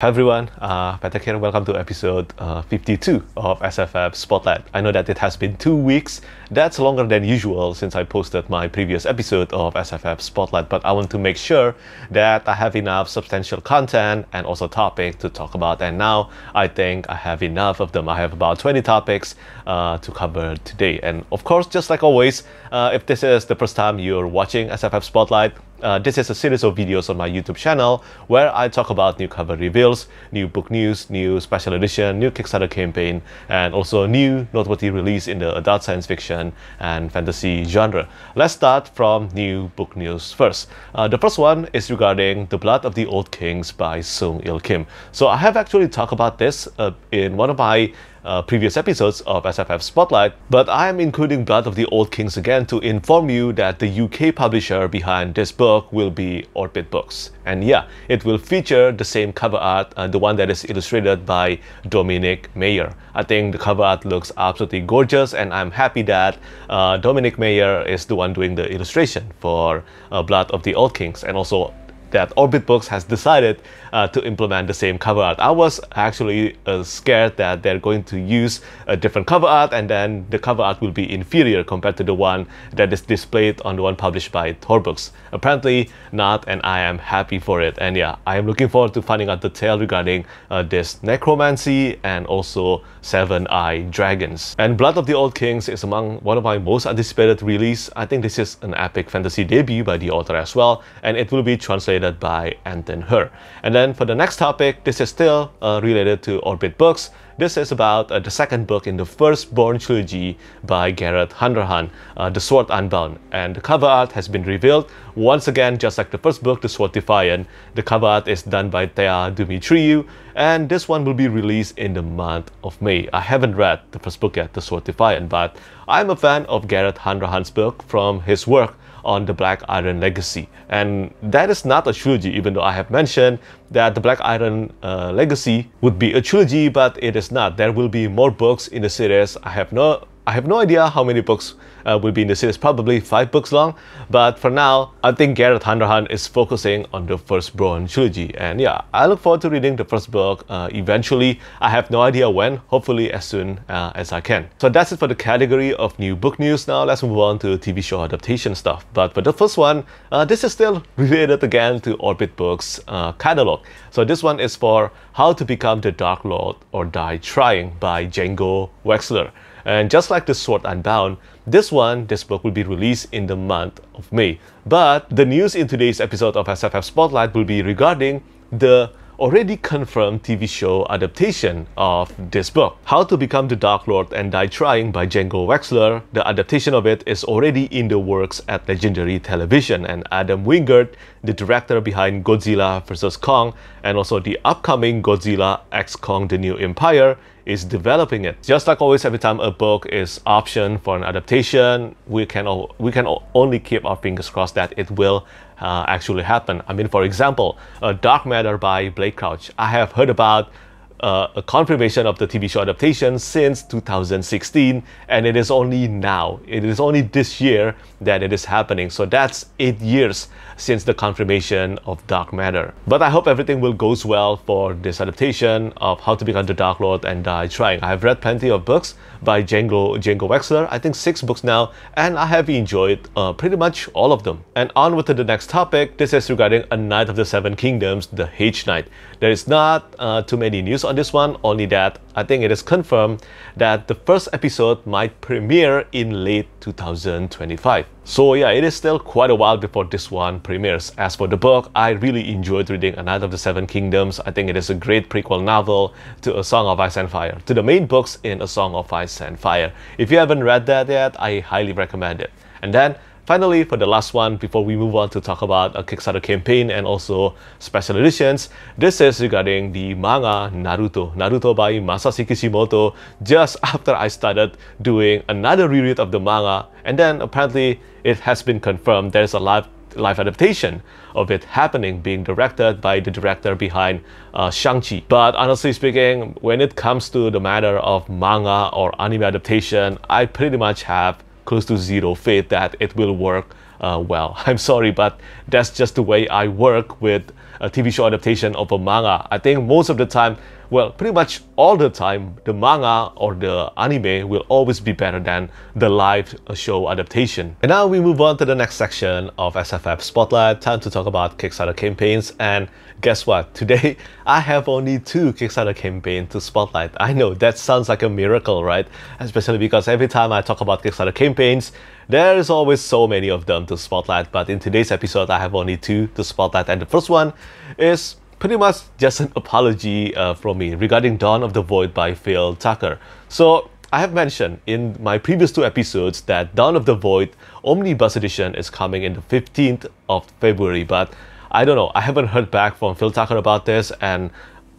Hi everyone, uh, here. Welcome to episode uh, 52 of SFF Spotlight. I know that it has been two weeks. That's longer than usual since I posted my previous episode of SFF Spotlight, but I want to make sure that I have enough substantial content and also topic to talk about. And now I think I have enough of them. I have about 20 topics uh, to cover today. And of course, just like always, uh, if this is the first time you're watching SFF Spotlight, uh, this is a series of videos on my YouTube channel where I talk about new cover reveals, new book news, new special edition, new Kickstarter campaign, and also new noteworthy release in the adult science fiction and fantasy genre. Let's start from new book news first. Uh, the first one is regarding The Blood of the Old Kings by Sung Il Kim. So I have actually talked about this uh, in one of my uh, previous episodes of SFF Spotlight, but I am including Blood of the Old Kings again to inform you that the UK publisher behind this book will be Orbit Books. And yeah, it will feature the same cover art, uh, the one that is illustrated by Dominic Mayer. I think the cover art looks absolutely gorgeous, and I'm happy that uh, Dominic Mayer is the one doing the illustration for uh, Blood of the Old Kings, and also that Orbit Books has decided uh, to implement the same cover art. I was actually uh, scared that they're going to use a different cover art and then the cover art will be inferior compared to the one that is displayed on the one published by Tor Books. Apparently not and I am happy for it. And yeah, I am looking forward to finding out the tale regarding uh, this necromancy and also Seven Eye Dragons. And Blood of the Old Kings is among one of my most anticipated release. I think this is an epic fantasy debut by the author as well and it will be translated by Anton Hur. And then for the next topic, this is still uh, related to Orbit Books. This is about uh, the second book in the Firstborn trilogy by Gareth Hanrahan, uh, The Sword Unbound. And the cover art has been revealed. Once again, just like the first book, The Sword Defiant, the cover art is done by Tea Dumitriu, and this one will be released in the month of May. I haven't read the first book yet, The Sword Defiant, but I'm a fan of Gareth Hanrahan's book from his work on the Black Iron Legacy. And that is not a trilogy, even though I have mentioned that the Black Iron uh, Legacy would be a trilogy, but it is not. There will be more books in the series. I have no I have no idea how many books uh, will be in the series, probably five books long. But for now, I think Gareth Hanrahan is focusing on the first Firstborn trilogy. And yeah, I look forward to reading the first book uh, eventually. I have no idea when, hopefully as soon uh, as I can. So that's it for the category of new book news. Now let's move on to TV show adaptation stuff. But for the first one, uh, this is still related again to Orbit Books uh, catalog. So this one is for How to Become the Dark Lord or Die Trying by Django Wexler. And just like the Sword Unbound, this one, this book will be released in the month of May. But the news in today's episode of SFF Spotlight will be regarding the already confirmed TV show adaptation of this book. How to Become the Dark Lord and Die Trying by Django Wexler. The adaptation of it is already in the works at Legendary Television and Adam Wingard, the director behind Godzilla vs. Kong and also the upcoming Godzilla X Kong The New Empire is developing it. Just like always, every time a book is optioned for an adaptation, we can we can only keep our fingers crossed that it will uh, actually happen. I mean, for example, uh, Dark Matter by Blake Crouch. I have heard about uh, a confirmation of the TV show adaptation since 2016, and it is only now, it is only this year that it is happening. So that's eight years since the confirmation of Dark Matter. But I hope everything will goes well for this adaptation of How to Become the Dark Lord and Die Trying. I have read plenty of books by Django, Django Wexler, I think six books now, and I have enjoyed uh, pretty much all of them. And on with to the next topic, this is regarding A Knight of the Seven Kingdoms, the Hedge Knight. There is not uh, too many news on this one, only that I think it is confirmed that the first episode might premiere in late 2025. So yeah, it is still quite a while before this one premieres. As for the book, I really enjoyed reading A Knight of the Seven Kingdoms. I think it is a great prequel novel to A Song of Ice and Fire, to the main books in A Song of Ice and Fire. If you haven't read that yet, I highly recommend it. And then Finally, for the last one, before we move on to talk about a Kickstarter campaign and also special editions, this is regarding the manga Naruto, Naruto by Masashi Kishimoto, just after I started doing another reread of the manga, and then apparently it has been confirmed there's a live live adaptation of it happening, being directed by the director behind uh, Shang-Chi. But honestly speaking, when it comes to the matter of manga or anime adaptation, I pretty much have close to zero faith that it will work uh, well. I'm sorry, but that's just the way I work with a TV show adaptation of a manga. I think most of the time, well, pretty much all the time, the manga or the anime will always be better than the live show adaptation. And now we move on to the next section of SFF Spotlight. Time to talk about Kickstarter campaigns. And guess what? Today, I have only two Kickstarter campaigns to spotlight. I know that sounds like a miracle, right? Especially because every time I talk about Kickstarter campaigns, there is always so many of them to spotlight. But in today's episode, I have only two to spotlight. And the first one is pretty much just an apology uh, from me regarding Dawn of the Void by Phil Tucker. So I have mentioned in my previous two episodes that Dawn of the Void Omnibus Edition is coming in the 15th of February, but I don't know, I haven't heard back from Phil Tucker about this, and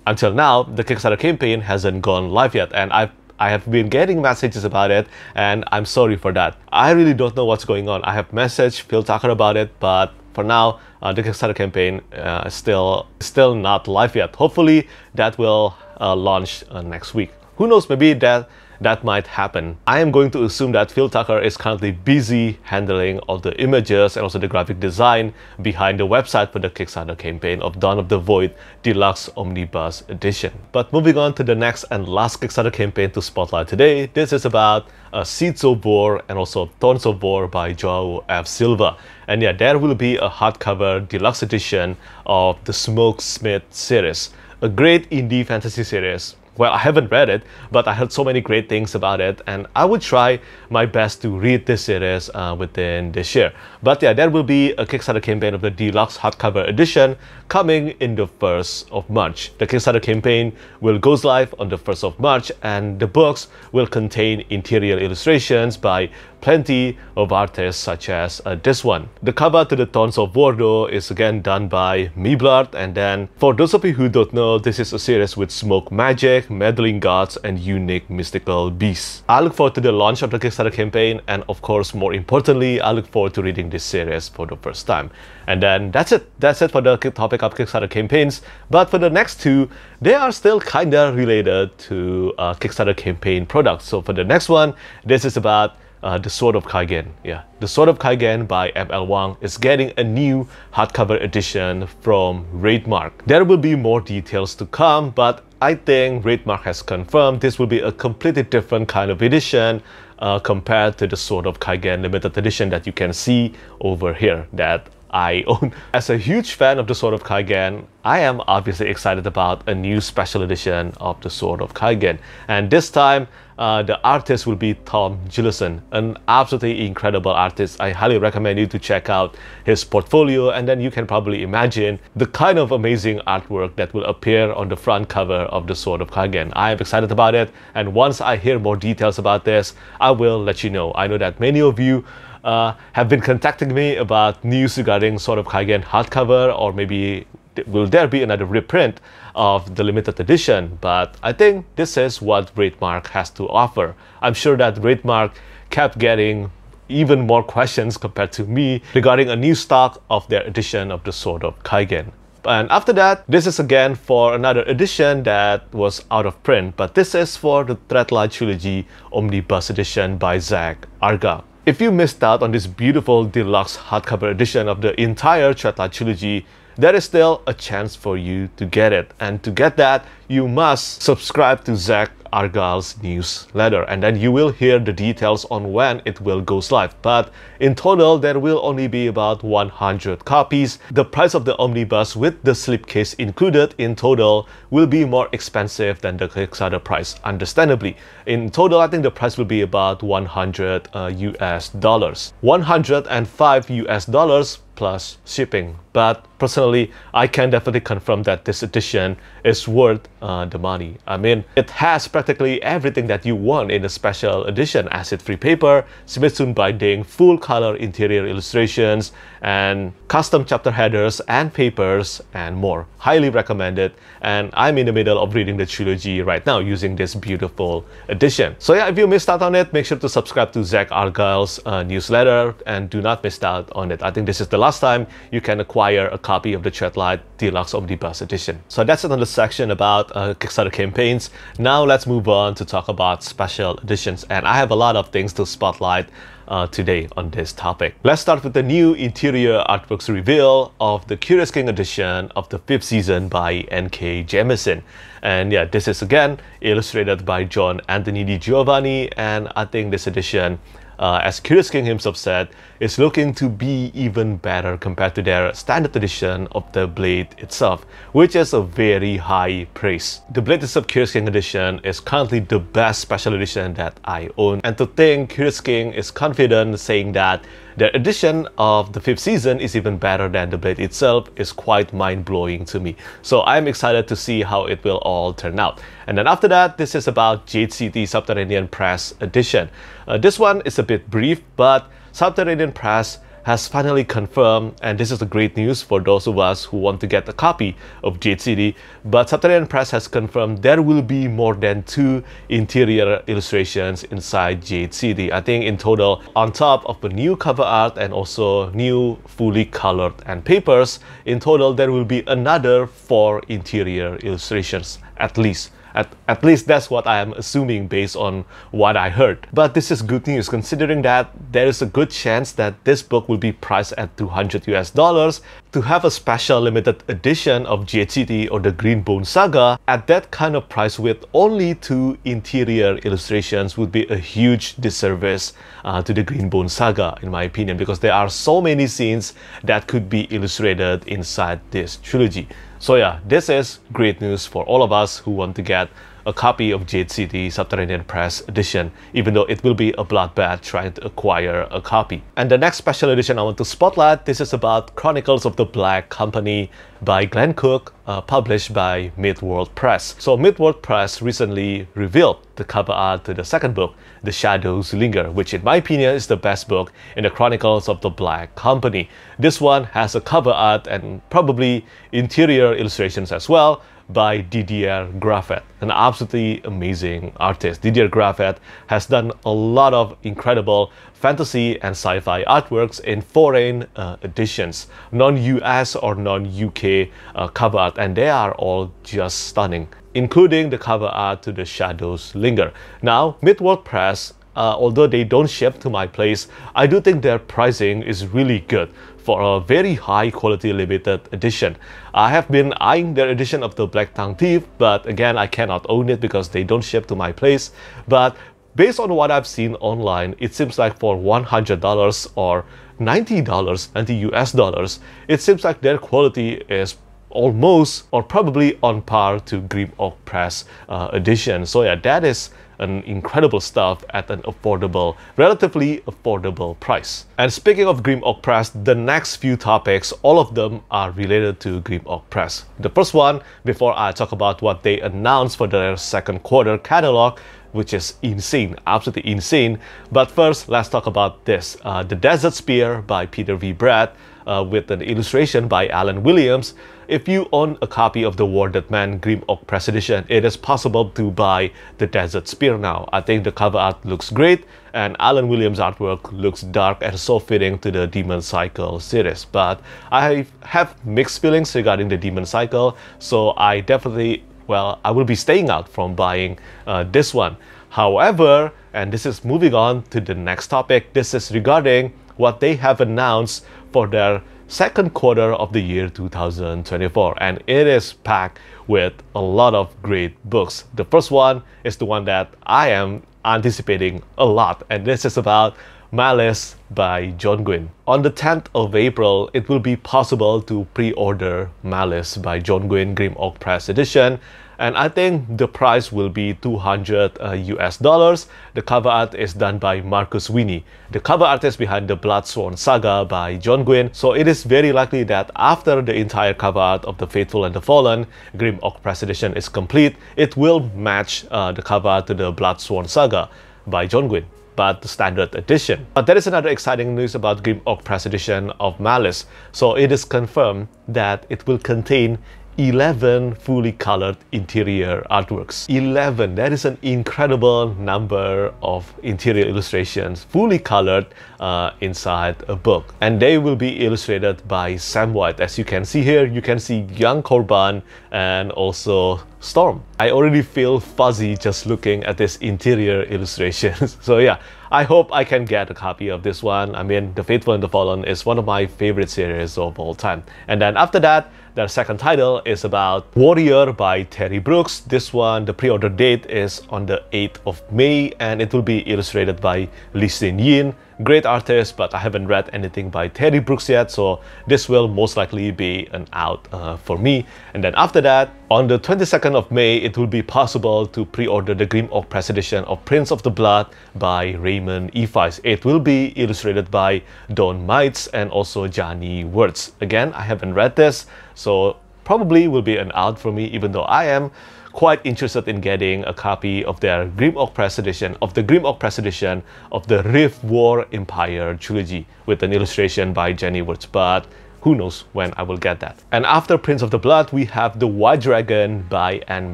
until now, the Kickstarter campaign hasn't gone live yet, and I've I have been getting messages about it, and I'm sorry for that. I really don't know what's going on. I have messaged Phil Tucker about it, but for now, uh, the Kickstarter campaign uh, is still still not live yet. Hopefully, that will uh, launch uh, next week. Who knows? Maybe that that might happen. I am going to assume that Phil Tucker is currently busy handling all the images and also the graphic design behind the website for the Kickstarter campaign of Dawn of the Void Deluxe Omnibus Edition. But moving on to the next and last Kickstarter campaign to spotlight today, this is about uh, Seeds of War and also Thorns of War by Joao F. Silva. And yeah, there will be a hardcover deluxe edition of the Smoke Smith series, a great indie fantasy series well, I haven't read it, but I heard so many great things about it, and I would try my best to read this series uh, within this year. But yeah, there will be a Kickstarter campaign of the deluxe hardcover edition coming in the 1st of March. The Kickstarter campaign will goes live on the 1st of March, and the books will contain interior illustrations by plenty of artists such as uh, this one. The cover to the Thorns of Wardo is again done by Miblart and then for those of you who don't know, this is a series with smoke magic, meddling gods and unique mystical beasts. I look forward to the launch of the Kickstarter campaign and of course more importantly, I look forward to reading this series for the first time. And then that's it. That's it for the topic of Kickstarter campaigns. But for the next two, they are still kinda related to uh, Kickstarter campaign products. So for the next one, this is about uh, The Sword of Kaigen. Yeah, The Sword of Kaigen by M.L. Wang is getting a new hardcover edition from Wraithmarked. There will be more details to come, but I think Wraithmarked has confirmed this will be a completely different kind of edition uh, compared to the Sword of Kaigen limited edition that you can see over here that I own. As a huge fan of the Sword of Kaigen, I am obviously excited about a new special edition of the Sword of Kaigen. And this time, uh, the artist will be Tom Gillison, an absolutely incredible artist. I highly recommend you to check out his portfolio and then you can probably imagine the kind of amazing artwork that will appear on the front cover of the Sword of Kaigen. I am excited about it and once I hear more details about this, I will let you know. I know that many of you uh, have been contacting me about news regarding Sword of Kaigen hardcover or maybe will there be another reprint of the limited edition? But I think this is what Wraithmarked has to offer. I'm sure that Wraithmarked kept getting even more questions compared to me regarding a new stock of their edition of the Sword of Kaigen. And after that, this is again for another edition that was out of print, but this is for the Threadlight Trilogy Omnibus Edition by Zack Argyle. If you missed out on this beautiful deluxe hardcover edition of the entire Threadlight Trilogy, there is still a chance for you to get it. And to get that, you must subscribe to Zack Argyle's newsletter and then you will hear the details on when it will go live. But in total, there will only be about 100 copies. The price of the omnibus with the slipcase included in total will be more expensive than the Kickstarter price, understandably. In total, I think the price will be about 100 uh, US dollars. 105 US dollars plus shipping. But personally, I can definitely confirm that this edition is worth uh, the money. I mean, it has practically everything that you want in a special edition. Acid-free paper, Smyth-sewn binding, full color interior illustrations, and custom chapter headers and papers, and more. Highly recommended. And I'm in the middle of reading the trilogy right now using this beautiful edition. So yeah, if you missed out on it, make sure to subscribe to Zack Argyle's uh, newsletter and do not miss out on it. I think this is the last time you can acquire a copy of the Threadlight Deluxe Omnibus Edition. So that's another section about uh, Kickstarter campaigns. Now let's move on to talk about special editions. And I have a lot of things to spotlight uh, today on this topic. Let's start with the new interior artworks reveal of the Curious King edition of the fifth season by N.K. Jemisin. And yeah, this is again illustrated by John Anthony Di Giovanni, and I think this edition uh, as Curious King himself said, is looking to be even better compared to their standard edition of the Blade itself, which is a very high praise. The Blade itself Curious King edition is currently the best special edition that I own, and to think Curious King is confident saying that their addition of the fifth season is even better than the Blade itself is quite mind-blowing to me. So I'm excited to see how it will all turn out. And then after that, this is about Jade City Subterranean Press edition. Uh, this one is a bit brief, but Subterranean Press has finally confirmed, and this is the great news for those of us who want to get a copy of Jade City, but Subterranean Press has confirmed there will be more than two interior illustrations inside Jade City. I think in total, on top of the new cover art and also new fully colored and papers, in total there will be another four interior illustrations at least. At, at least that's what I am assuming based on what I heard. But this is good news considering that there is a good chance that this book will be priced at 200 US dollars. To have a special limited edition of Jade or the Greenbone Saga at that kind of price with only two interior illustrations would be a huge disservice uh, to the Greenbone Saga in my opinion because there are so many scenes that could be illustrated inside this trilogy. So yeah, this is great news for all of us who want to get a copy of Jade City Subterranean Press edition, even though it will be a bloodbath trying to acquire a copy. And the next special edition I want to spotlight, this is about Chronicles of the Black Company by Glen Cook, uh, published by Midworld Press. So Midworld Press recently revealed the cover art to the second book, The Shadows Linger, which in my opinion is the best book in the Chronicles of the Black Company. This one has a cover art and probably interior illustrations as well, by Didier Graffet, an absolutely amazing artist. Didier Graffet has done a lot of incredible fantasy and sci-fi artworks in foreign uh, editions, non-US or non-UK uh, cover art, and they are all just stunning, including the cover art to The Shadows Linger. Now, Midworld Press uh, although they don't ship to my place, I do think their pricing is really good for a very high quality limited edition. I have been eyeing their edition of the Black Tongue Thief, but again, I cannot own it because they don't ship to my place. But based on what I've seen online, it seems like for $100 or $90 and the US dollars, it seems like their quality is almost or probably on par to Grim Oak Press uh, edition. So yeah, that is an incredible stuff at an affordable, relatively affordable price. And speaking of Grim Oak Press, the next few topics, all of them are related to Grim Oak Press. The first one, before I talk about what they announced for their second quarter catalog, which is insane, absolutely insane. But first, let's talk about this. Uh, the Desert Spear by Peter V. Brett uh, with an illustration by Alan Williams. If you own a copy of the Warded Man Grim Oak Press Edition, it is possible to buy the Desert Spear now. I think the cover art looks great and Alan Williams' artwork looks dark and so fitting to the Demon Cycle series. But I have mixed feelings regarding the Demon Cycle, so I definitely, well, I will be staying out from buying uh, this one. However, and this is moving on to the next topic, this is regarding what they have announced for their second quarter of the year 2024 and it is packed with a lot of great books. The first one is the one that I am anticipating a lot and this is about Malice by John Gwynne. On the 10th of April, it will be possible to pre-order Malice by John Gwynne Grim Oak Press Edition and I think the price will be 200 uh, US dollars. The cover art is done by Marcus Whinney, the cover artist behind the Bloodsworn Saga by John Gwynne. So it is very likely that after the entire cover art of The Faithful and the Fallen, Grim Oak Press Edition is complete, it will match uh, the cover art to the Bloodsworn Saga by John Gwynne but the standard edition. But there is another exciting news about Grim Oak Press edition of Malice. So it is confirmed that it will contain 11 fully colored interior artworks. 11, that is an incredible number of interior illustrations, fully colored uh, inside a book. And they will be illustrated by Sam White. As you can see here, you can see young Corban and also Storm. I already feel fuzzy just looking at this interior illustrations. so yeah, I hope I can get a copy of this one. I mean, The Faithful and the Fallen is one of my favorite series of all time. And then after that, their second title is about Warrior by Terry Brooks. This one, the pre-order date is on the 8th of May and it will be illustrated by Lee Sin Yin. Great artist, but I haven't read anything by Terry Brooks yet, so this will most likely be an out uh, for me. And then after that, on the 22nd of May, it will be possible to pre-order the Grim Oak Press edition of Prince of the Blood by Raymond Efice. It will be illustrated by Don Maitz and also Janny Wurts. Again, I haven't read this, so probably will be an out for me, even though I am quite interested in getting a copy of their Grim Oak Press edition of the Grim Oak Press edition of the Rift War Empire trilogy with an illustration by Janny Wurts, but who knows when I will get that. And after Prince of the Blood, we have The White Dragon by Anne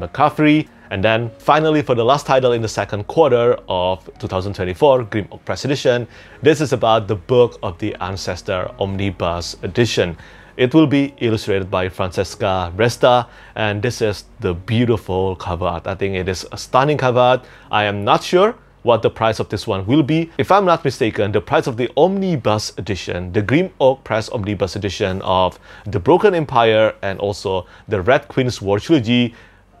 McCaffrey. And then finally, for the last title in the second quarter of 2024, Grim Oak Press Edition, this is about the Book of the Ancestor Omnibus Edition. It will be illustrated by Francesca Resta and this is the beautiful cover art. I think it is a stunning cover art. I am not sure what the price of this one will be. If I'm not mistaken, the price of the Omnibus edition, the Grim Oak Press Omnibus edition of The Broken Empire and also the Red Queen's War Trilogy,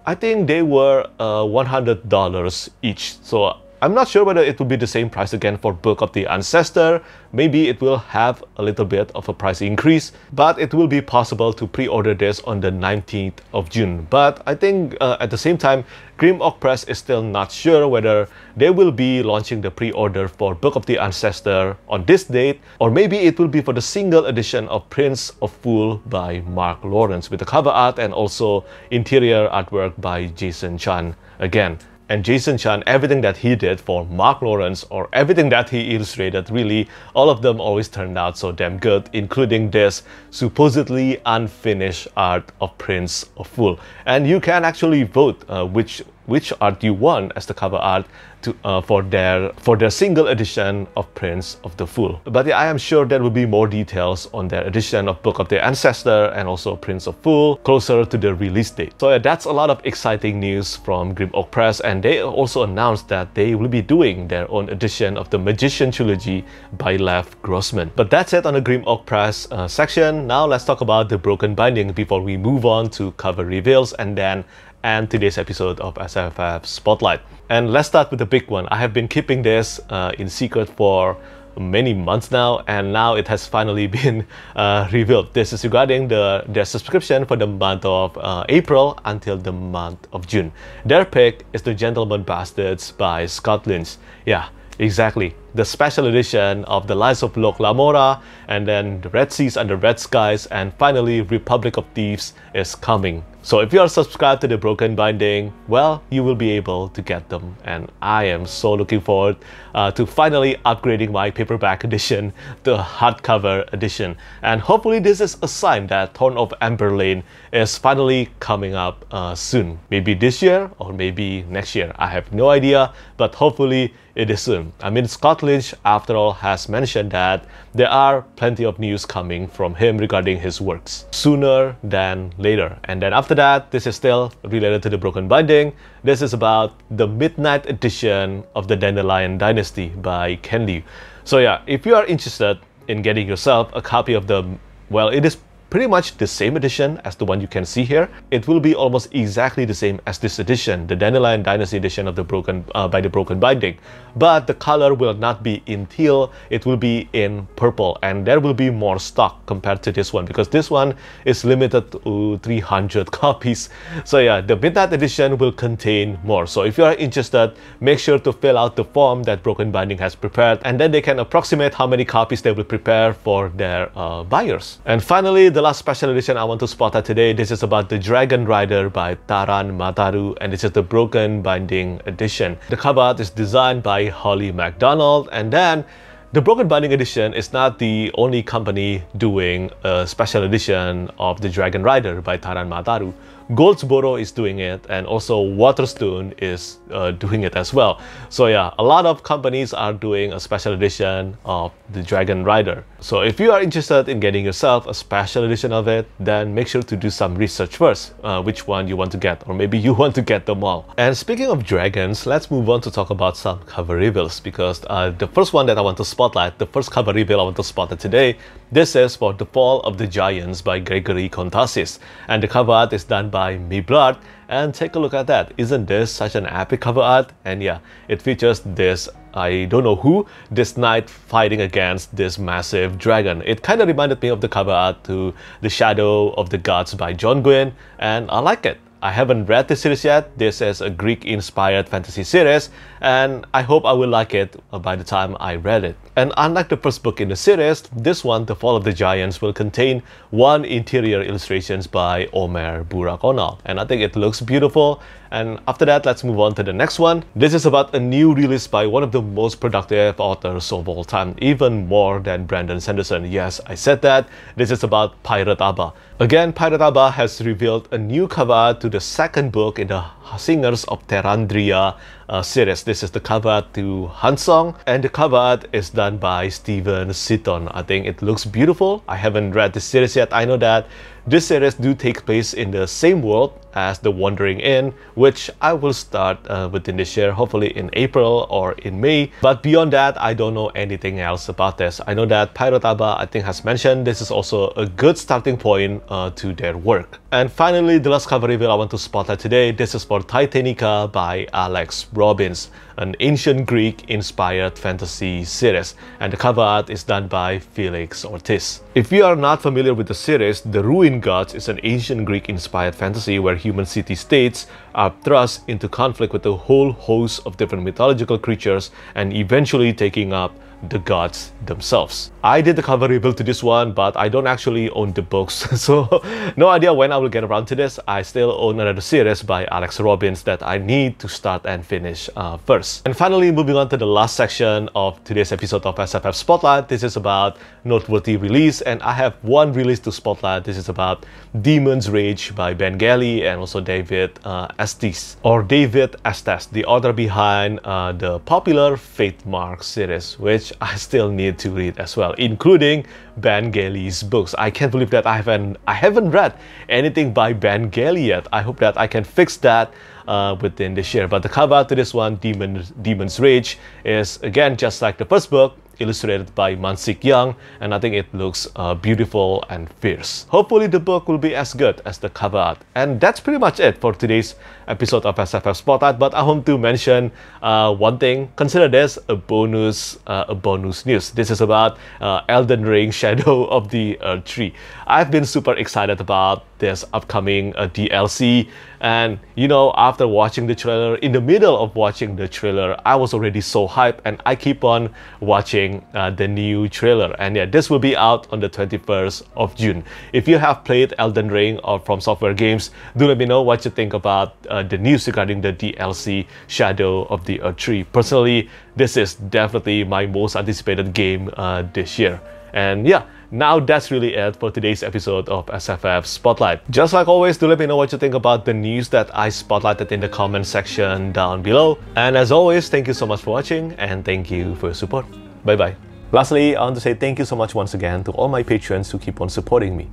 I think they were uh, $100 each. So I'm not sure whether it will be the same price again for Book of the Ancestor. Maybe it will have a little bit of a price increase, but it will be possible to pre-order this on the 19th of June. But I think uh, at the same time, Grim Oak Press is still not sure whether they will be launching the pre-order for Book of the Ancestor on this date, or maybe it will be for the single edition of Prince of Fool by Mark Lawrence with the cover art and also interior artwork by Jason Chan again and Jason Chan, everything that he did for Mark Lawrence or everything that he illustrated, really, all of them always turned out so damn good, including this supposedly unfinished art of Prince of Fool. And you can actually vote uh, which which art you want as the cover art to, uh, for their for their single edition of Prince of the Fool. But yeah, I am sure there will be more details on their edition of Book of the Ancestor and also Prince of Fool closer to the release date. So yeah, that's a lot of exciting news from Grim Oak Press and they also announced that they will be doing their own edition of the Magician Trilogy by Lev Grossman. But that's it on the Grim Oak Press uh, section. Now let's talk about the Broken Binding before we move on to cover reveals and then and today's episode of SFF Spotlight. And let's start with the big one. I have been keeping this uh, in secret for many months now and now it has finally been uh, revealed. This is regarding the their subscription for the month of uh, April until the month of June. Their pick is The Gentleman Bastards by Scott Lynch. Yeah, exactly. The special edition of The Lies of Locke Lamora and then The Red Seas Under Red Skies and finally Republic of Thieves is coming so if you are subscribed to the Broken Binding, well, you will be able to get them. And I am so looking forward uh, to finally upgrading my paperback edition to hardcover edition. And hopefully this is a sign that Thorn of Emberlain is finally coming up uh, soon. Maybe this year or maybe next year. I have no idea, but hopefully it is soon. I mean, Scott Lynch, after all, has mentioned that there are plenty of news coming from him regarding his works sooner than later. And then after that, this is still related to the Broken Binding. This is about the Midnight Edition of the Dandelion Dynasty by Ken Liu. So yeah, if you are interested in getting yourself a copy of the, well, it is pretty much the same edition as the one you can see here. It will be almost exactly the same as this edition, the Dandelion Dynasty edition of the Broken uh, by the Broken Binding. But the color will not be in teal, it will be in purple and there will be more stock compared to this one because this one is limited to 300 copies. So yeah, the Midnight edition will contain more. So if you are interested, make sure to fill out the form that Broken Binding has prepared and then they can approximate how many copies they will prepare for their uh, buyers. And finally, the last special edition I want to spot today. This is about the Dragon Rider by Taran Matharu and this is the Broken Binding edition. The cover art is designed by Holly McDonald and then the Broken Binding Edition is not the only company doing a special edition of the Dragon Rider by Taran Matharu. Goldsboro is doing it, and also Waterstone is uh, doing it as well. So yeah, a lot of companies are doing a special edition of the Dragon Rider. So if you are interested in getting yourself a special edition of it, then make sure to do some research first, uh, which one you want to get, or maybe you want to get them all. And speaking of dragons, let's move on to talk about some cover reveals because uh, the first one that I want to spotlight, the first cover reveal I want to spotlight today, this is for The Fall of the Giants by Gregory Contasis. And the cover art is done by Miblart. And take a look at that. Isn't this such an epic cover art? And yeah, it features this I don't know who, this knight fighting against this massive dragon. It kind of reminded me of the cover art to The Shadow of the Gods by John Gwynne, and I like it. I haven't read the series yet. This is a Greek-inspired fantasy series, and I hope I will like it by the time I read it. And unlike the first book in the series, this one, The Fall of the Giants, will contain one interior illustrations by Omer Burakonal. And I think it looks beautiful. And after that, let's move on to the next one. This is about a new release by one of the most productive authors of all time, even more than Brandon Sanderson. Yes, I said that. This is about pirateaba. Again, pirateaba has revealed a new cover to the second book in the Singers of Terandria uh, series. This is the cover art to Hansong, and the cover art is done by Steven Seaton. I think it looks beautiful. I haven't read the series yet. I know that this series do take place in the same world as The Wandering Inn, which I will start uh, within this year, hopefully in April or in May. But beyond that, I don't know anything else about this. I know that pirateaba, I think, has mentioned this is also a good starting point uh, to their work. And finally, the last cover reveal I want to spotlight today, this is for Titanica by Alex Robbins, an ancient Greek-inspired fantasy series, and the cover art is done by Felix Ortiz. If you are not familiar with the series, The Ruin Gods is an ancient Greek-inspired fantasy where human city-states are thrust into conflict with a whole host of different mythological creatures and eventually taking up the gods themselves. I did the cover reveal to this one, but I don't actually own the books, so no idea when I will get around to this. I still own another series by Alex Robbins that I need to start and finish uh, first. And finally, moving on to the last section of today's episode of SFF Spotlight. This is about noteworthy release, and I have one release to spotlight. This is about Demon's Rage by Ben Galley and also David uh, Estes, or David Estes, the author behind uh, the popular Fate Mark series, which I still need to read as well, including Ben Galley's books. I can't believe that I haven't I haven't read anything by Ben Galley yet. I hope that I can fix that uh, within this year. But the cover to this one, Demon, Demon's Rage, is again just like the first book, illustrated by Mansik Young, and I think it looks uh, beautiful and fierce. Hopefully the book will be as good as the cover art. And that's pretty much it for today's episode of SFF Spotlight, but I want to mention uh, one thing. Consider this a bonus, uh, a bonus news. This is about uh, Elden Ring Shadow of the Erdtree. I've been super excited about this upcoming uh, DLC. And you know, after watching the trailer, in the middle of watching the trailer, I was already so hyped and I keep on watching uh, the new trailer. And yeah, this will be out on the 21st of June. If you have played Elden Ring or From Software games, do let me know what you think about uh, the news regarding the DLC Shadow of the Erdtree. Personally, this is definitely my most anticipated game uh, this year. And yeah, now that's really it for today's episode of SFF Spotlight. Just like always, do let me know what you think about the news that I spotlighted in the comment section down below. And as always, thank you so much for watching and thank you for your support. Bye bye. Lastly, I want to say thank you so much once again to all my patrons who keep on supporting me.